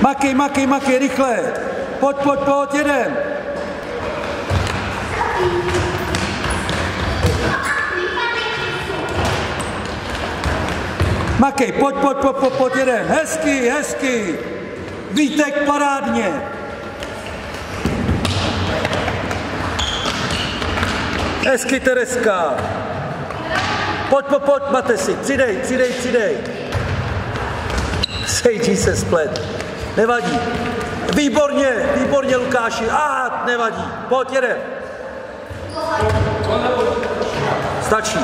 Makej, makej, makej, rychle. Pojď, pojď, pojď, jedem. Makej, pojď, pojď, pojď, pojď, pojď, jeden. Hezky, hezky. Vítek parádně. Hezky, Tereska. Pojď, pojď, pojď, Matesi, přidej, přidej, přidej. Sejčí se splet. Nevadí. Výborně, výborně, Lukáši. A nevadí. Pojď, jede. Stačí.